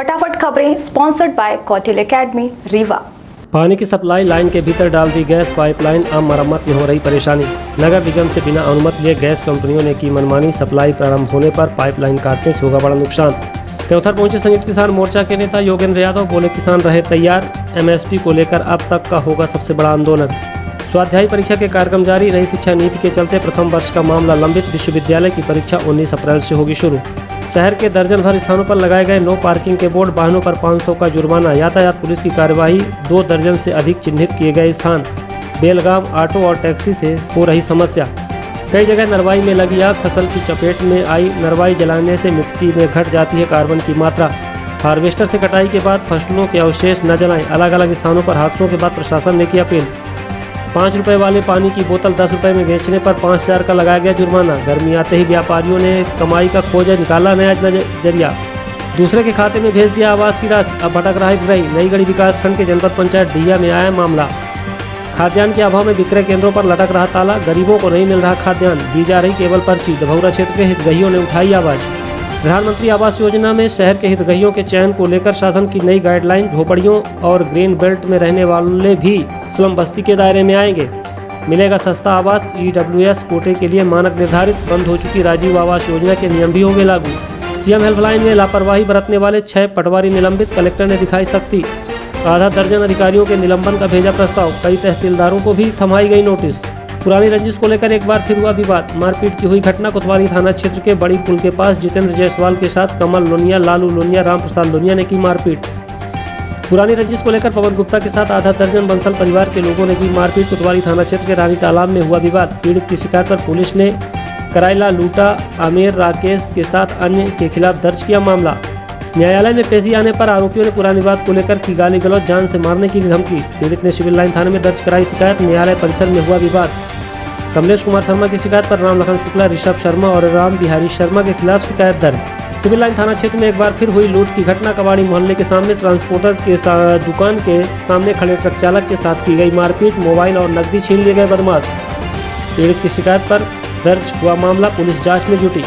फटाफट खबरें sponsored by Kautil academy Rewa. पानी की सप्लाई लाइन के भीतर डाल दी गैस पाइपलाइन, अब मरम्मत में हो रही परेशानी। नगर निगम से बिना अनुमति लिए गैस कंपनियों ने की मनमानी, सप्लाई प्रारंभ होने पर पाइपलाइन काटने से होगा बड़ा नुकसान। त्योथर पहुँचे संयुक्त किसान मोर्चा के नेता योगेंद्र यादव बोले, किसान रहे तैयार, एमएसपी को लेकर अब तक का होगा सबसे बड़ा आंदोलन। स्वाध्यायी परीक्षा के कार्यक्रम जारी, नई शिक्षा नीति के चलते प्रथम वर्ष का मामला लंबित, विश्वविद्यालय की परीक्षा 19 अप्रैल से होगी शुरू। शहर के दर्जन भर स्थानों पर लगाए गए नो पार्किंग के बोर्ड, वाहनों पर 500 का जुर्माना, यातायात पुलिस की कार्यवाही, दो दर्जन से अधिक चिन्हित किए गए स्थान। बेलगाम ऑटो और टैक्सी से हो रही समस्या। कई जगह नरवाई में लगी आग, फ़सल की चपेट में आई, नरवाई जलाने से मिट्टी में घट जाती है कार्बन की मात्रा। हार्वेस्टर से कटाई के बाद फ़सलों के अवशेष न जलाएँ अलग अलग स्थानों पर हादसों के बाद प्रशासन ने की अपील। पाँच रुपए वाले पानी की बोतल दस रुपए में बेचने पर पाँच हज़ार का लगाया गया जुर्माना। गर्मी आते ही व्यापारियों ने कमाई का खोजा निकाला, नया ज़रिया। दूसरे के खाते में भेज दिया आवास की राशि। अब भटक रहा है गृह। नई गढ़ी विकास खंड के जनपद पंचायत डिया में आया मामला। खाद्यान्न के अभाव में विक्रय केंद्रों पर लटक रहा ताला। गरीबों को नहीं मिल रहा खाद्यान्न। दी जा रही केवल पर्ची। दभौरा क्षेत्र के हितग्रहियों ने उठाई आवाज़। प्रधानमंत्री आवास योजना में शहर के हितग्रहियों के चयन को लेकर शासन की नई गाइडलाइन, झोपड़ियों और ग्रीन बेल्ट में रहने वाले भी स्लम बस्ती के दायरे में आएँगे। मिलेगा सस्ता आवास ईडब्ल्यूएस कोटे के लिए मानक निर्धारित, बंद हो चुकी राजीव आवास योजना के नियम भी होंगे लागू। सीएम हेल्पलाइन में लापरवाही बरतने वाले छह पटवारी निलंबित, कलेक्टर ने दिखाई सख्ती। आधा दर्जन अधिकारियों के निलंबन का भेजा प्रस्ताव, कई तहसीलदारों को भी थमाई गई नोटिस। पुरानी रंजिश को लेकर एक बार फिर हुआ विवाद। मारपीट की हुई घटना कोतवाली थाना क्षेत्र के बड़ी पुल के पास जितेंद्र जायसवाल के साथ कमल लोनिया, लालू लोनिया, राम प्रसाद लोनिया ने की मारपीट। पुरानी रंजिश को लेकर पवन गुप्ता के साथ आधा दर्जन बंसल परिवार के लोगों ने की मारपीट। कोतवाली थाना क्षेत्र के रानी तालाब में हुआ विवाद। पीड़ित की शिकायत पर पुलिस ने कराइला लूटा आमिर राकेश के साथ अन्य के खिलाफ दर्ज किया मामला। न्यायालय में पेशी आने पर आरोपियों ने पुरानी बात को लेकर की गाली गलौज, जान से मारने की धमकी। पीड़ित ने सिविल लाइन थाने में दर्ज कराई शिकायत, न्यायालय परिसर में हुआ विवाद। कमलेश कुमार शर्मा की शिकायत पर राम लखन शुक्ला, ऋषभ शर्मा और राम बिहारी शर्मा के खिलाफ शिकायत दर्ज। सिविल लाइन थाना क्षेत्र में एक बार फिर हुई लूट की घटना, कबाड़ी मोहल्ले के सामने ट्रांसपोर्टर के दुकान के सामने खड़े ट्रक चालक के साथ की गई मारपीट, मोबाइल और नकदी छीन लिए गए बदमाश। पीड़ित की शिकायत पर दर्ज हुआ मामला, पुलिस जाँच में जुटी।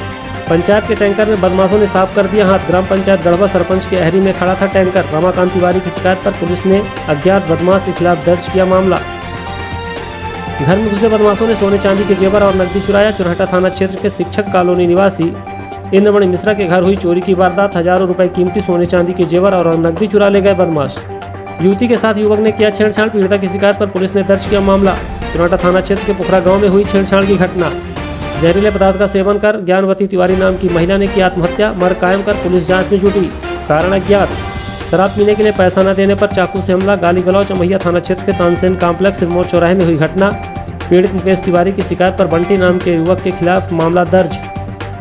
पंचायत के टैंकर में बदमाशों ने साफ़ कर दिया हाथ। ग्राम पंचायत गढ़वा सरपंच के अहरी में खड़ा था टैंकर। रमाकांत तिवारी की शिकायत पर पुलिस ने अज्ञात बदमाश के खिलाफ दर्ज किया मामला। घर में घुसे बदमाशों ने सोने चांदी के जेवर और नकदी चुराया। चुरहटा थाना क्षेत्र के शिक्षक कॉलोनी निवासी इंद्रमणि मिश्रा के घर हुई चोरी की वारदात। हज़ारों रुपए कीमती सोने चांदी के जेवर और नकदी चुरा ले गए बदमाश। युवती के साथ युवक ने किया छेड़छाड़। पीड़िता की शिकायत पर पुलिस ने दर्ज किया मामला। चुराटा थाना क्षेत्र के पोखरा गाँव में हुई छेड़छाड़ की घटना। जहरीले पदार्थ का सेवन कर ज्ञानवती तिवारी नाम की महिला ने की आत्महत्या, मर कायम कर पुलिस जाँच में जुटी। कारण अज्ञात। शराब पीने के लिए पैसा न देने पर चाकू से हमला, गाली गलौच महिया थाना क्षेत्र के तानसेन कॉम्प्लेक्स, सिरमौर चौराहे में हुई घटना। पीड़ित मुकेश तिवारी की शिकायत पर बंटी नाम के युवक के खिलाफ मामला दर्ज।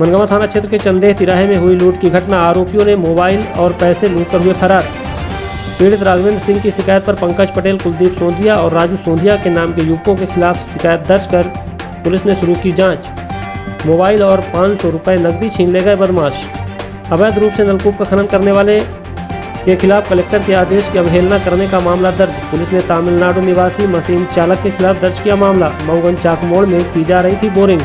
मनगावा थाना क्षेत्र के चंदेह तिराहे में हुई लूट की घटना, आरोपियों ने मोबाइल और पैसे लूट कर हुए फरार। पीड़ित राघवेंद्र सिंह की शिकायत पर पंकज पटेल, कुलदीप सोंधिया और राजू सोंधिया के नाम के युवकों के खिलाफ शिकायत दर्ज कर पुलिस ने शुरू की जाँच। मोबाइल और पाँच सौ रुपये नकदी छीन ले गए बदमाश। अवैध रूप से नलकूप का खनन करने वाले के खिलाफ कलेक्टर के आदेश की अवहेलना करने का मामला दर्ज। पुलिस ने तमिलनाडु निवासी मशीन चालक के खिलाफ दर्ज किया मामला। मऊगंज चाक मोड़ में की जा रही थी बोरिंग।